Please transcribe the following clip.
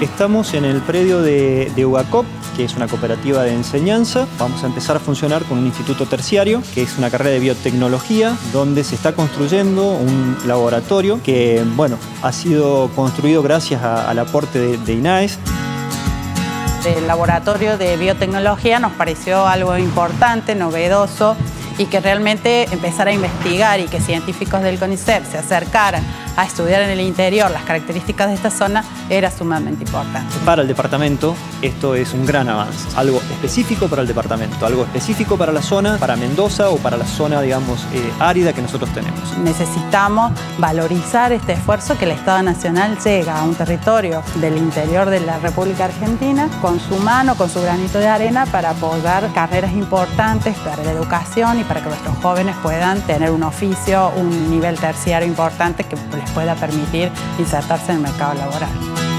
Estamos en el predio de, de UACOP, que es una cooperativa de enseñanza. Vamos a empezar a funcionar con un instituto terciario, que es una carrera de biotecnología, donde se está construyendo un laboratorio que, bueno, ha sido construido gracias al aporte de, de INAES. El laboratorio de biotecnología nos pareció algo importante, novedoso y que realmente empezar a investigar y que científicos del CONICET se acercaran a estudiar en el interior las características de esta zona era sumamente importante. Para el departamento esto es un gran avance, algo específico para el departamento, algo específico para la zona, para Mendoza o para la zona, digamos, eh, árida que nosotros tenemos. Necesitamos valorizar este esfuerzo que el Estado Nacional llega a un territorio del interior de la República Argentina con su mano, con su granito de arena para apoyar carreras importantes para la educación y para que nuestros jóvenes puedan tener un oficio, un nivel terciario importante que les pueda permitir insertarse en el mercado laboral.